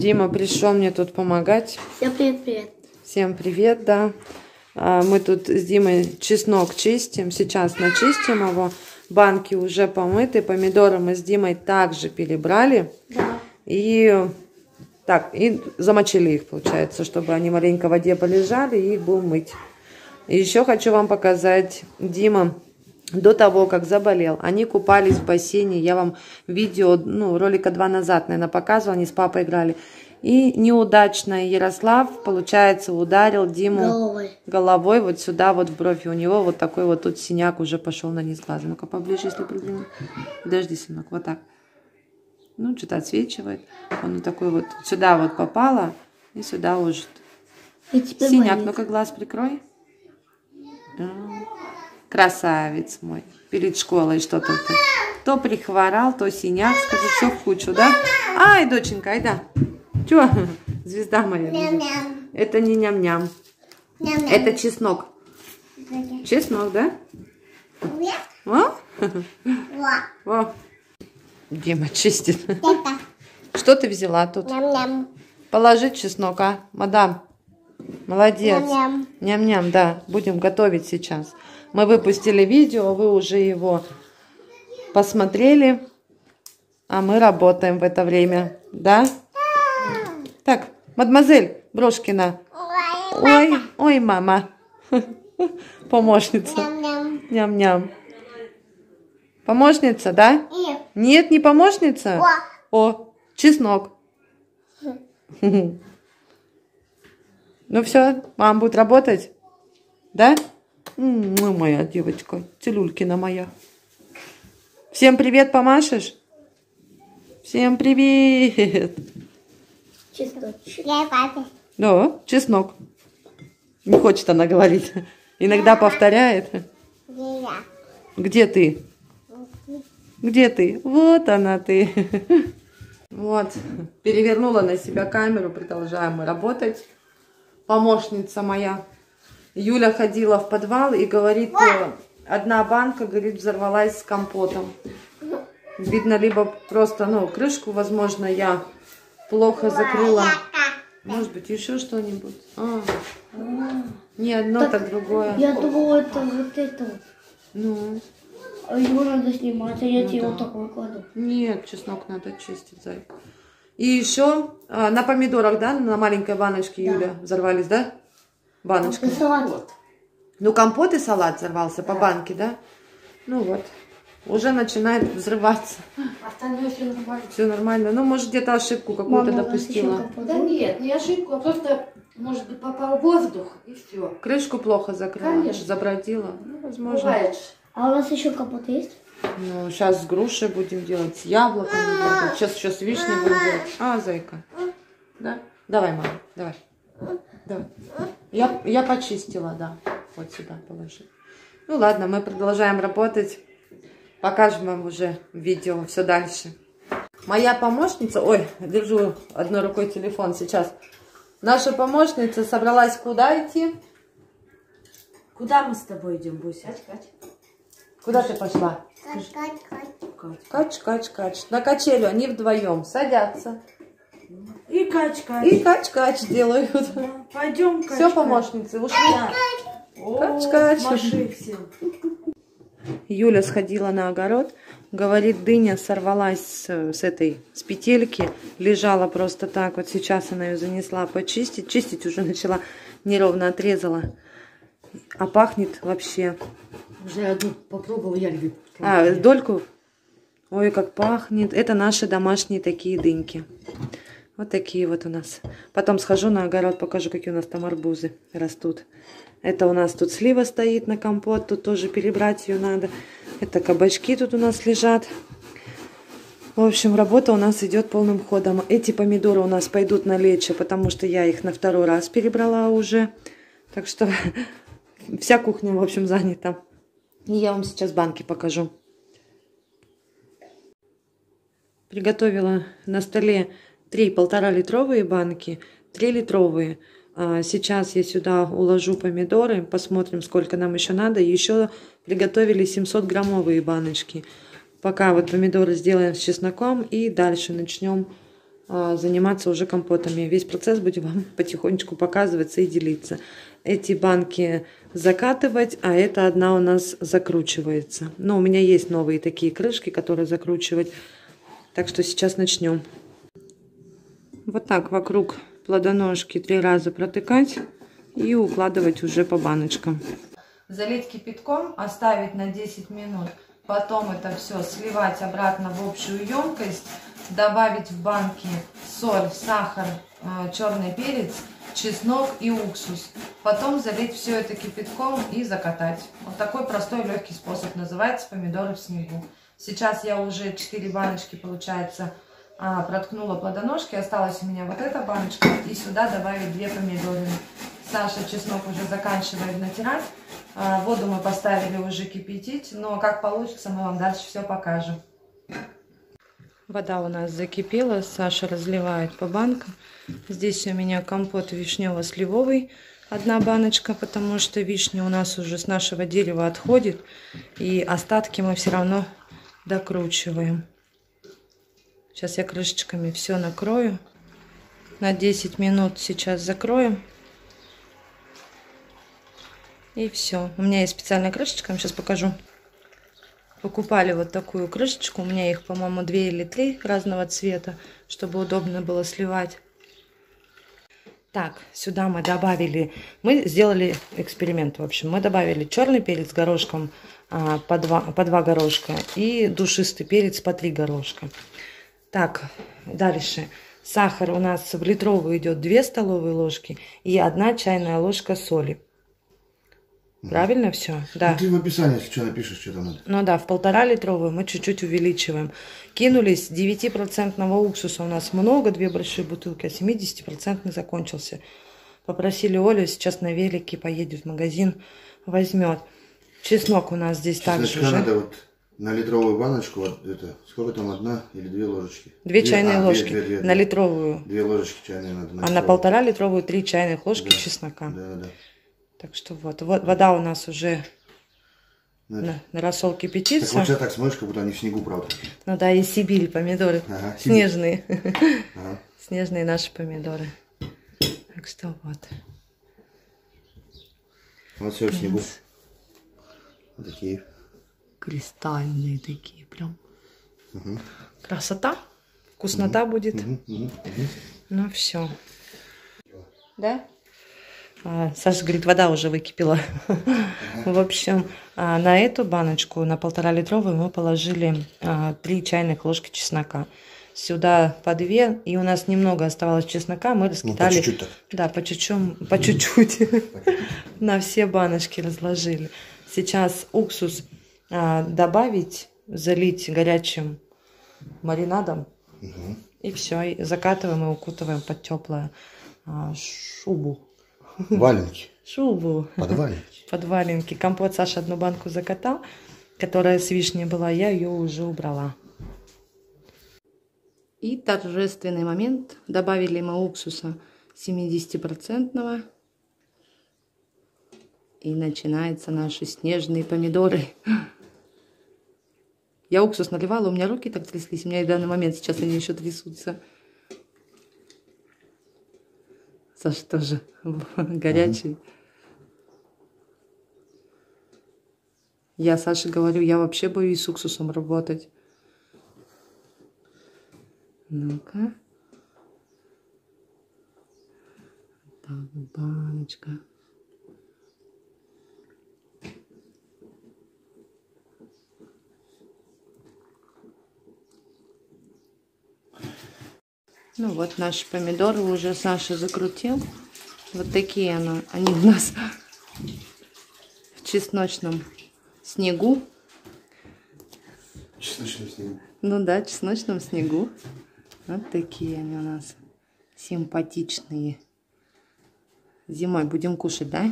Дима пришел мне тут помогать. Всем привет-привет. Всем привет, да. А, Мы тут с Димой чеснок чистим. Сейчас начистим его. Банки уже помыты. Помидоры мы с Димой также перебрали. Да. И так, и замочили их, получается, чтобы они маленько в воде полежали, и их будем мыть. И еще хочу вам показать, Дима до того, как заболел, они купались в бассейне. Я вам видео, ну, ролика два назад, наверное, показывала, они с папой играли. И неудачно Ярослав, получается, ударил Диму Головой. головой вот сюда, вот в бровь. И у него вот такой вот тут синяк уже пошел на низ глаза. Ну-ка поближе, если придвину. Подожди, сынок, вот так. Ну, что-то отсвечивает. Он вот такой вот сюда вот попало, и сюда уже синяк. Ну-ка глаз прикрой. Да. Красавец мой. Перед школой что-то ты. То прихворал, то синяк, скажи, все в кучу, да? Ай, доченька, айда. Чё? Звезда моя. бежит. Это не ням-ням. Это чеснок. Чеснок, да? О? О. Дима чистит. Что ты взяла тут? Ням-ням. Положить чеснок, а? Мадам. Молодец. Ням-ням. Да. Будем готовить сейчас. Мы выпустили видео, вы уже его посмотрели. А мы работаем в это время. Да? Так, мадемуазель Брошкина. Ой, ой, мама. Помощница. Ням-ням. Помощница, да? И Нет, не помощница. О, чеснок. Ну все, мама будет работать? Да? Ну, моя девочка, целюлькина моя. Всем привет, помашешь? Всем привет. чесночек. Да, чеснок. Не хочет она говорить. Иногда повторяет. Где ты? Где ты? Вот она ты. Вот. Перевернула на себя камеру. Продолжаем мы работать. Помощница моя. Юля ходила в подвал и говорит, э, одна банка, говорит, взорвалась с компотом. Видно, либо просто, ну, крышку, возможно, я плохо закрыла. Может быть, еще что-нибудь. А, не одно, так другое. Я думала, это вот это вот. Ну, А Его надо снимать, а я Ну тебе да. вот такой кладу. Нет, чеснок надо чистить, зайка. И еще а, на помидорах, да, на маленькой баночке, Да. Юля, взорвались, да? Баночка. Это салат. Ну, компот и салат взорвался по банке, да? Ну вот. Уже начинает взрываться. Остальное все нормально. Все нормально. Ну, может, где-то ошибку какую-то Мама, у нас еще допустила. Да нет, не ошибку, а просто, может быть, попал воздух и все. Крышку плохо закрыла, Конечно. забродила. Ну, возможно. Бывает. А у нас еще компот есть? Ну, сейчас с грушей будем делать, с яблоками будем делать. Сейчас еще с вишней будем делать. А, зайка. Да? Давай, мама, давай. Давай. Я, я почистила, да. Вот сюда положи. Ну ладно, мы продолжаем работать. Покажем вам уже видео все дальше. Моя помощница... Ой, держу одной рукой телефон сейчас. Наша помощница собралась куда идти? Куда мы с тобой идем, Буся? Кать, Кать. Куда ты пошла? Кач, кач, кач. На качелю они вдвоем садятся. И кач-кач. И кач-кач делают. Пойдем, кач Все, помощницы, ушли. Кач-кач. Юля сходила на огород. Говорит, дыня сорвалась с, с этой, с петельки. Лежала просто так. Вот сейчас она ее занесла почистить. Чистить уже начала. Неровно отрезала. А пахнет вообще. Уже одну попробовала, я люблю. А, дольку? Ой, как пахнет. Это наши домашние такие дыньки. Вот такие вот у нас. Потом схожу на огород, покажу, какие у нас там арбузы растут. Это у нас тут слива стоит на компот, тут тоже перебрать ее надо. Это кабачки тут у нас лежат. В общем, работа у нас идет полным ходом. Эти помидоры у нас пойдут на лечо, потому что я их на второй раз перебрала уже. Так что вся кухня, в общем, занята. Я вам сейчас банки покажу. Приготовила на столе три полтора литровые банки, три литровые. А, Сейчас я сюда уложу помидоры, посмотрим, сколько нам еще надо. Еще приготовили 700 граммовые баночки. Пока вот помидоры сделаем с чесноком и дальше начнем а, заниматься уже компотами. Весь процесс будем вам потихонечку показываться и делиться. Эти банки закатывать, а эта одна у нас закручивается. Но у меня есть новые такие крышки, которые закручивать. Так что сейчас начнем. Вот так вокруг плодоножки три раза протыкать и укладывать уже по баночкам. Залить кипятком, оставить на 10 минут. Потом это все сливать обратно в общую емкость. Добавить в банки соль, сахар, черный перец, чеснок и уксус. Потом залить все это кипятком и закатать. Вот такой простой легкий способ называется помидоры в снегу. Сейчас я уже 4 баночки, получается, а, проткнула плодоножки. Осталась у меня вот эта баночка. И сюда добавить 2 помидоры. Саша чеснок уже заканчивает натирать. А, воду мы поставили уже кипятить. Но как получится, мы вам дальше все покажем. Вода у нас закипела. Саша разливает по банкам. Здесь у меня компот вишнево-сливовый. Одна баночка, потому что вишня у нас уже с нашего дерева отходит. И остатки мы все равно докручиваем. Сейчас я крышечками все накрою. На 10 минут сейчас закроем. И все. У меня есть специальная крышечка, вам сейчас покажу. Покупали вот такую крышечку. У меня их, по-моему, две или три разного цвета, чтобы удобно было сливать. Так, сюда мы добавили, мы сделали эксперимент, в общем. Мы добавили черный перец горошком а, по, два, по два горошка и душистый перец по три горошка. Так, дальше. Сахар у нас в литровую идет 2 столовые ложки и 1 чайная ложка соли. Правильно все? Да. Ну, ты в описании что напишешь, что там надо. Ну да, в полтора литровую мы чуть-чуть увеличиваем. Кинулись 9% уксуса у нас много, две большие бутылки, а 70% закончился. Попросили Олю, сейчас на велике поедет в магазин, возьмет. Чеснок у нас здесь также Чесночка уже. надо вот на литровую баночку, вот это, сколько там, одна или две ложечки? Две чайные а, две- ложки две- две- на литровую. Две ложечки чайные надо. А на полтора литровую три чайных ложки Да. чеснока. Да, да. Так что вот, вот вода у нас уже да. на, на рассол Так кипятится. вот сейчас так смотришь, как будто они в снегу, правда. Ну да, из Сибири помидоры. Ага, Сибирь. Снежные. Ага. Снежные наши помидоры. Так что вот. Вот все в снегу. Вот такие. Кристальные такие прям. Красота. Вкуснота будет. Мгм, мгм, мгм. Ну все. Да? А, Саша говорит, вода уже выкипела. В общем, а, на эту баночку, на полтора литровую, мы положили а, три чайных ложки чеснока. Сюда по две, и у нас немного оставалось чеснока, мы Ну, по раскидали. чуть-чуть. Да, по чуть-чуть, по чуть-чуть на все баночки разложили. Сейчас уксус а, добавить, залить горячим маринадом. И все, и закатываем и укутываем под теплую шубу. Валенки. Шубу. Под валенки. Под валенки. Компот Саша одну банку закатал, которая с вишней была, я ее уже убрала. И торжественный момент. Добавили мы уксуса 70-процентного. И начинаются наши снежные помидоры. Я уксус наливала, у меня руки так тряслись. У меня и в данный момент сейчас они еще трясутся. Саша тоже горячий. Я Саше говорю, я вообще боюсь с уксусом работать. Ну-ка. Так, баночка. Ну вот наши помидоры уже Саша закрутил. Вот такие она, они у нас в чесночном снегу. Чесночный снегу. Ну да, чесночном снегу. Вот такие они у нас симпатичные. Зимой будем кушать, да?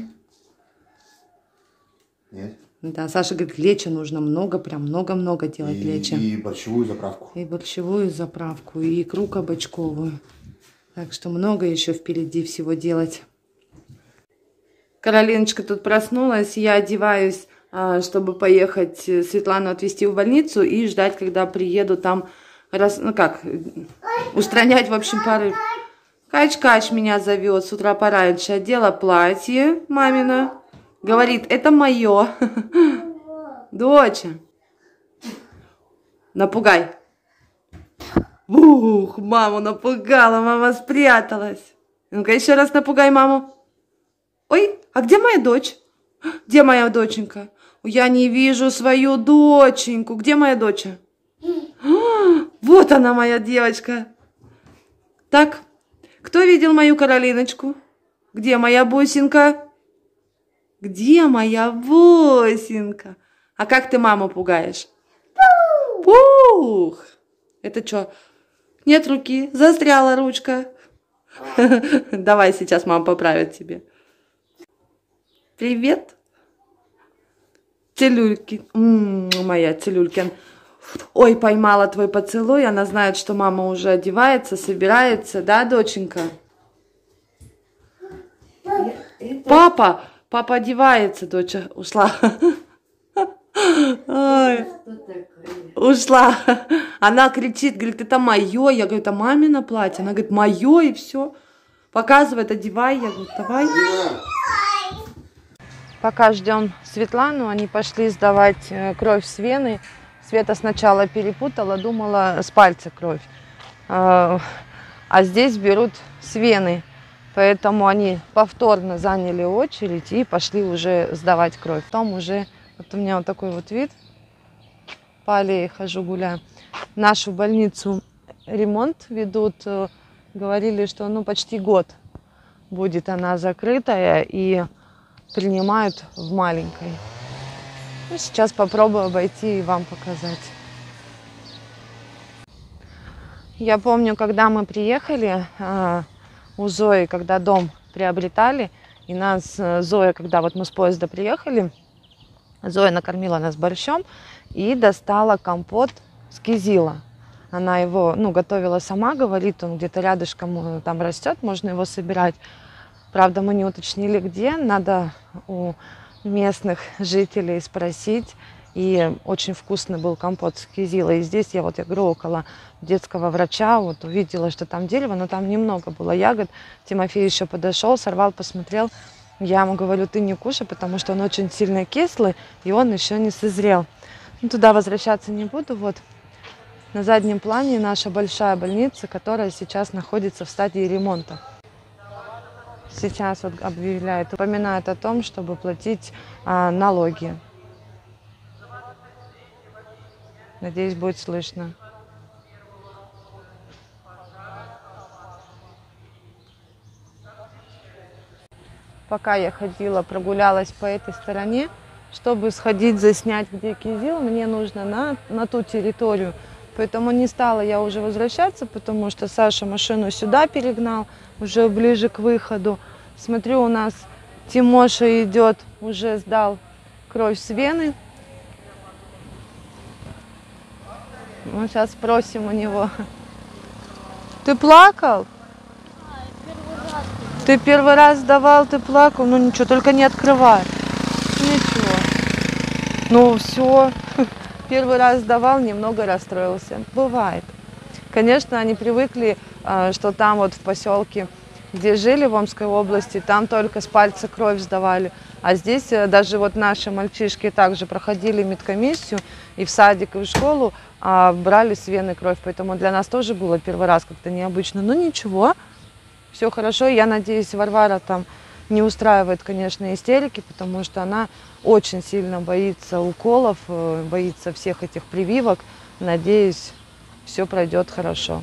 Да, Саша говорит, лечи нужно много, прям много-много делать И, лечи. и борщевую заправку. И борщевую заправку, и икру кабачковую. Так что много еще впереди всего делать. Каролиночка тут проснулась, я одеваюсь, а, чтобы поехать э, Светлану отвезти в больницу и ждать, когда приеду там, раз, ну как, устранять, в общем, порыв. Кач-кач меня зовет, с утра пораньше одела платье мамина. Говорит, это мое. Доча, напугай. Ух, маму напугала, мама спряталась. Ну-ка еще раз напугай маму. Ой, а где моя дочь? Где моя доченька? Я не вижу свою доченьку. Где моя доча? Вот она, моя девочка. Так, кто видел мою Каролиночку? Где моя бусинка? Где моя бусинка? А как ты маму пугаешь? Пух! Это что? Нет руки, застряла ручка. Давай сейчас мама поправит тебе. Привет. Целюльки. М -м, моя целюлькин. Ой, поймала твой поцелуй. Она знает, что мама уже одевается, собирается, да, доченька? Папа, папа одевается, доча ушла. Ой, ушла. Она кричит, говорит, это мое. Я говорю, это мамино платье. Она говорит, мое и все. Показывает, одевай. Я говорю, давай. Пока ждем Светлану, они пошли сдавать э, кровь с вены. Света сначала перепутала, думала с пальца кровь. А, а здесь берут с вены. Поэтому они повторно заняли очередь и пошли уже сдавать кровь. Потом уже, вот у меня вот такой вот вид. По аллее хожу, гуляю. Нашу больницу ремонт ведут. Говорили, что ну почти год будет она закрытая. И принимают в маленькой. Ну, сейчас попробую обойти и вам показать. Я помню, когда мы приехали э, у Зои, когда дом приобретали, и нас э, Зоя, когда вот мы с поезда приехали, Зоя накормила нас борщом и достала компот с кизила. Она его, ну, готовила сама, говорит, он где-то рядышком э, там растет, можно его собирать. Правда, мы не уточнили, где. Надо у местных жителей спросить. И очень вкусный был компот с кизилой. И здесь я вот, я говорю, около детского врача, вот увидела, что там дерево, но там немного было ягод. Тимофей еще подошел, сорвал, посмотрел. Я ему говорю, ты не кушай, потому что он очень сильно кислый, и он еще не созрел. Ну, туда возвращаться не буду. Вот на заднем плане наша большая больница, которая сейчас находится в стадии ремонта сейчас вот объявляет, упоминает о том, чтобы платить а, налоги. Надеюсь, будет слышно. Пока я ходила, прогулялась по этой стороне, чтобы сходить заснять, где кизил, мне нужно на, на ту территорию. Поэтому не стала я уже возвращаться, потому что Саша машину сюда перегнал, уже ближе к выходу. Смотрю, у нас Тимоша идет, уже сдал кровь с вены. Мы сейчас спросим у него. Ты плакал? Ты первый раз сдавал, ты плакал? Ну ничего, только не открывай. Ничего. Ну все, первый раз сдавал, немного расстроился. Бывает. Конечно, они привыкли, а, что там вот в поселке где жили в Омской области, там только с пальца кровь сдавали. А здесь э, даже вот наши мальчишки также проходили медкомиссию и в садик, и в школу а, брали с вены кровь. Поэтому для нас тоже было первый раз как-то необычно. Но ничего, все хорошо. Я надеюсь, Варвара там не устраивает, конечно, истерики, потому что она очень сильно боится уколов, э, боится всех этих прививок. Надеюсь, все пройдет хорошо.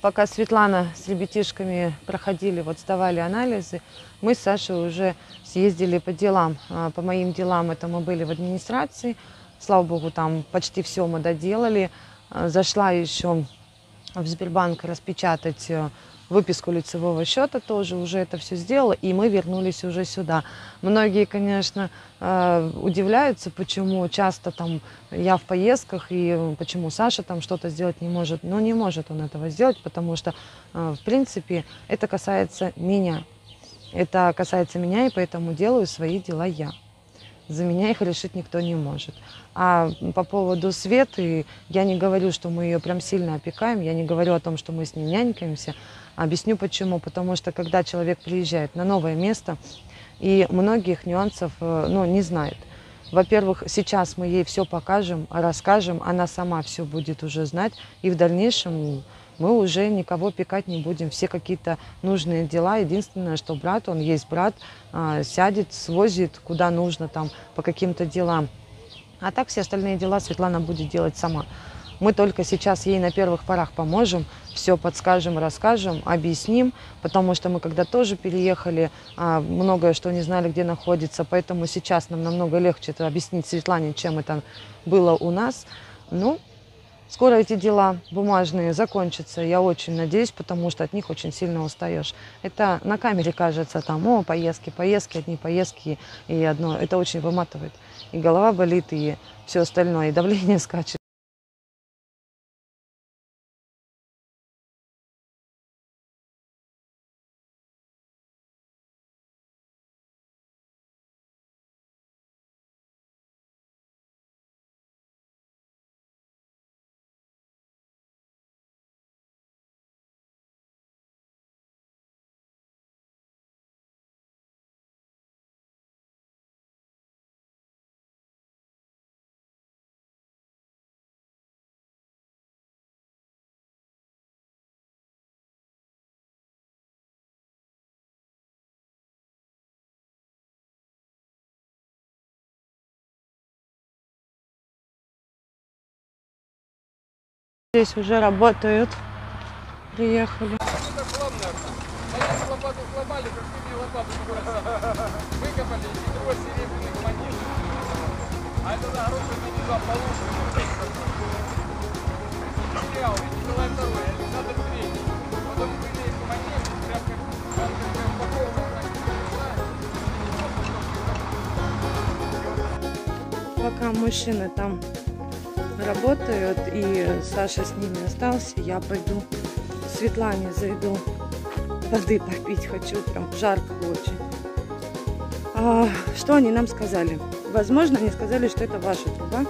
Пока Светлана с ребятишками проходили, вот сдавали анализы, мы с Сашей уже съездили по делам. А, по моим делам это мы были в администрации. Слава богу, там почти все мы доделали. А, зашла еще в Сбербанк распечатать э, выписку лицевого счета тоже уже это все сделала, и мы вернулись уже сюда. Многие, конечно, э, удивляются, почему часто там я в поездках, и почему Саша там что-то сделать не может. Но не может он этого сделать, потому что, э, в принципе, это касается меня. Это касается меня, и поэтому делаю свои дела я. За меня их решить никто не может. А по поводу Светы, я не говорю, что мы ее прям сильно опекаем, я не говорю о том, что мы с ней нянькаемся. Объясню почему. Потому что когда человек приезжает на новое место и многих нюансов э, ну, не знает. Во-первых, сейчас мы ей все покажем, расскажем, она сама все будет уже знать, и в дальнейшем мы уже никого пекать не будем. Все какие-то нужные дела. Единственное, что брат, он есть брат, а, сядет, свозит куда нужно там по каким-то делам. А так все остальные дела Светлана будет делать сама. Мы только сейчас ей на первых порах поможем, все подскажем, расскажем, объясним, потому что мы когда тоже переехали, а, многое что не знали, где находится, поэтому сейчас нам намного легче это объяснить Светлане, чем это было у нас. Ну, скоро эти дела бумажные закончатся, я очень надеюсь, потому что от них очень сильно устаешь. Это на камере кажется там, о, поездки, поездки, одни поездки и одно. Это очень выматывает. И голова болит, и все остальное, и давление скачет. Прям упаковка, так и Пока мужчины там работают, и Саша с ними остался, я пойду Светлане зайду воды попить хочу, прям жарко очень. А, что они нам сказали? Возможно, они сказали, что это ваша труба.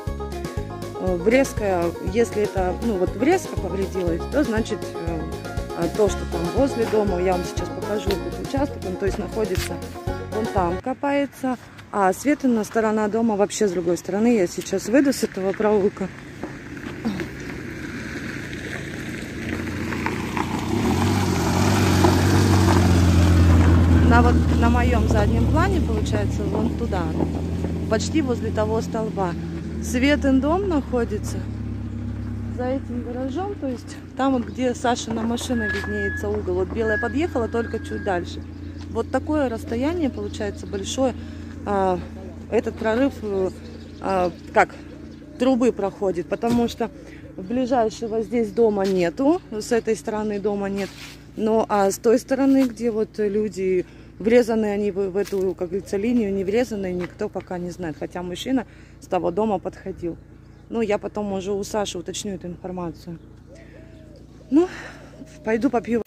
Э, Врезка, если это, ну вот врезка повредилась, то значит э, то, что там возле дома, я вам сейчас покажу этот участок, он то есть находится вон там копается, а Светина сторона дома вообще с другой стороны. Я сейчас выйду с этого проулка. На, вот, на моем заднем плане, получается, вон туда, почти возле того столба. Светин дом находится за этим гаражом, то есть там вот, где Сашина машина виднеется угол. Вот белая подъехала только чуть дальше. Вот такое расстояние получается большое. А, этот прорыв, э, а, как, трубы проходит, потому что ближайшего здесь дома нету, с этой стороны дома нет. Но а с той стороны, где вот люди врезаны они в, в эту, как говорится, линию, не врезаны, никто пока не знает. Хотя мужчина с того дома подходил. Ну, я потом уже у Саши уточню эту информацию. Ну, пойду попью.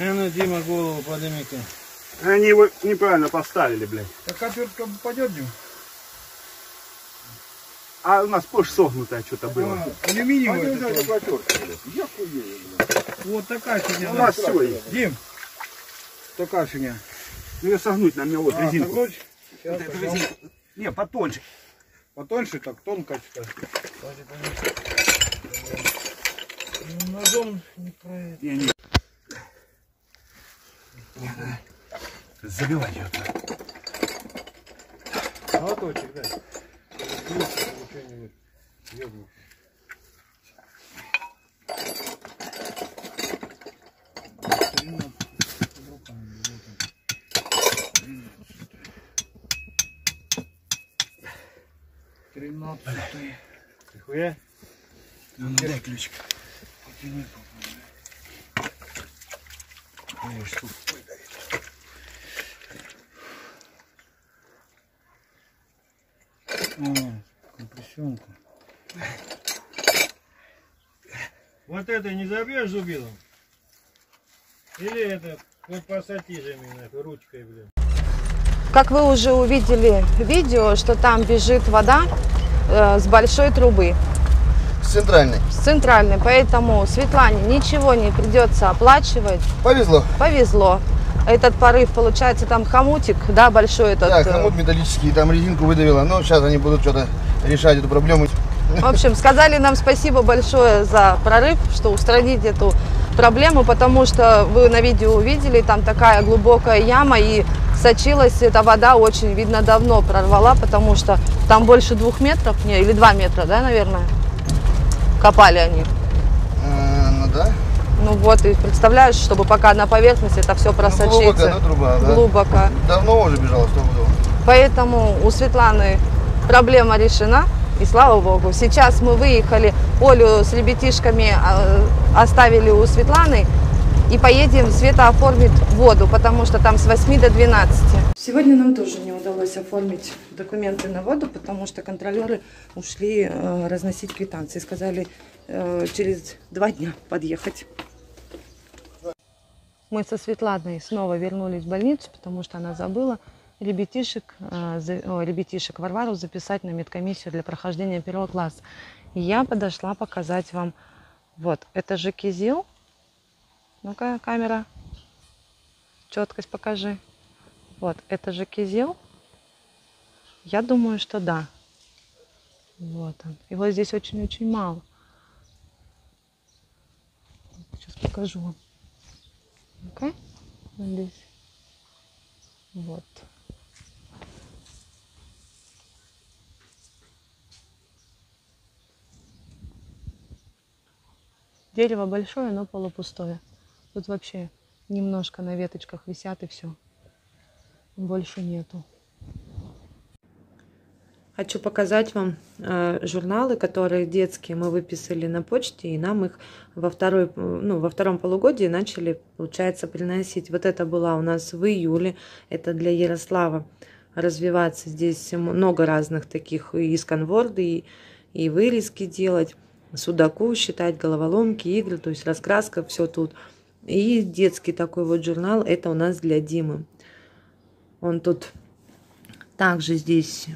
А ну, Дима, голову подними-ка. Они его неправильно поставили, блядь. Так отвертка упадет, Дим? А у нас позже согнутое что-то было. А, алюминиевая. такая. Вот такая фигня. У нас все есть. Дим, такая фигня. Ну ее согнуть на мне вот А, резинку. согнуть? Сейчас, Вот резинку. Не, потоньше. Потоньше, так тонко. что ли. Ну, Ножом не проедет. Не, не. Забивать ее. Молоточек, дай. Ничего-нибудь. Ёбнуть. Тринадцатый. Нихуя? Ну, дай ключик. Потяни, О, компрессионка. Вот это не забьешь зубилом? Или это Ну пассатижами, нахуй, ручкой, блин. Как вы уже увидели видео, что там бежит вода э, с большой трубы, С центральной. с центральной, поэтому Светлане ничего не придется оплачивать. Повезло. Повезло. Этот порыв, получается, там хомутик, да, большой этот. Да, э, хомут металлический, там резинку выдавило. Но сейчас они будут что-то решать эту проблему. В общем, сказали нам спасибо большое за прорыв, что устранить эту проблему, потому что вы на видео увидели, там такая глубокая яма и сочилась эта вода очень, видно, давно прорвала, потому что там больше двух метров, не, или два метра, да, наверное, копали они. Э, ну да. Ну вот, и представляешь, чтобы пока на поверхности это все Ну, просочится. глубоко, ну, труба, да. Глубоко. Давно уже бежала, что было. Поэтому у Светланы проблема решена. И слава богу. Сейчас мы выехали, Олю с ребятишками э, оставили у Светланы. И поедем, Света оформит воду, потому что там с 8 до 12. Сегодня нам тоже не удалось оформить документы на воду, потому что контролеры ушли э, разносить квитанции. Сказали э, через два дня подъехать. Мы со Светланой снова вернулись в больницу, потому что она забыла ребятишек, э, за- о, ребятишек Варвару записать на медкомиссию для прохождения первого класса. И я подошла показать вам. Вот, это же кизил. Ну-ка, камера. Четкость покажи. Вот, это же кизил. Я думаю, что да. Вот он. Его здесь очень-очень мало. Сейчас покажу вам. Ну-ка, здесь. Вот. Дерево большое, но полупустое. Тут вообще немножко на веточках висят и все. Больше нету. Хочу показать вам э, журналы, которые детские мы выписали на почте, и нам их во, второй, ну, во втором полугодии начали, получается, приносить. Вот это была у нас в июле, это для Ярослава развиваться. Здесь много разных таких, и сканворды, и, и вырезки делать, судаку считать, головоломки, игры, то есть раскраска, все тут. И детский такой вот журнал, это у нас для Димы. Он тут также здесь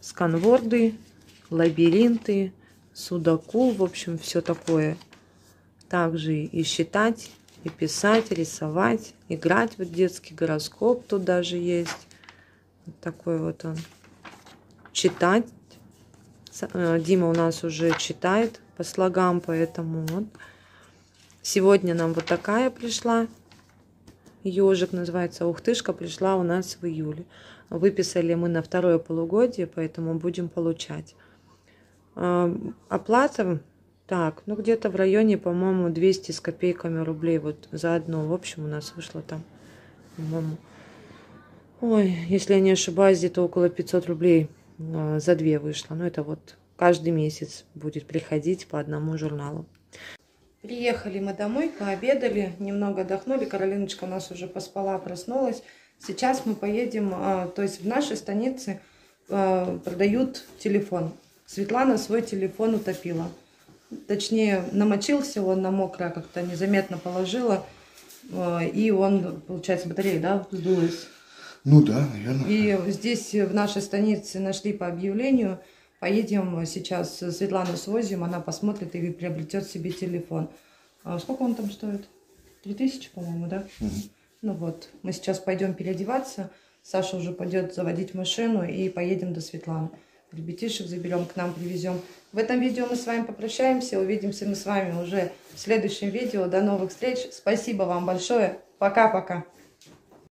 сканворды, лабиринты, судаку, в общем, все такое. Также и считать, и писать, рисовать, играть. Вот детский гороскоп тут даже есть. Вот такой вот он. Читать. Э, Дима у нас уже читает по слогам, поэтому вот. Сегодня нам вот такая пришла. Ежик называется, ухтышка пришла у нас в июле. Выписали мы на второе полугодие, поэтому будем получать. А, Оплата, так, ну где-то в районе, по-моему, 200 с копейками рублей вот за одно. В общем, у нас вышло там, по-моему, ой, если я не ошибаюсь, где-то около 500 рублей а, за две вышло. Ну это вот каждый месяц будет приходить по одному журналу. Приехали мы домой, пообедали, немного отдохнули. Каролиночка у нас уже поспала, проснулась. Сейчас мы поедем, а, то есть в нашей станице а, продают телефон. Светлана свой телефон утопила. Точнее, намочился он на мокрое, как-то незаметно положила. а, И он, получается, батарея, да, сдулась. Ну да, наверное. И здесь в нашей станице нашли по объявлению. Поедем сейчас, Светлану свозим, она посмотрит и приобретет себе телефон. А сколько он там стоит? Три тысячи, по-моему, да? Ну вот, мы сейчас пойдем переодеваться. Саша уже пойдет заводить машину и поедем до Светланы. Ребятишек заберем, к нам привезем. В этом видео мы с вами попрощаемся. Увидимся мы с вами уже в следующем видео. До новых встреч. Спасибо вам большое. Пока-пока.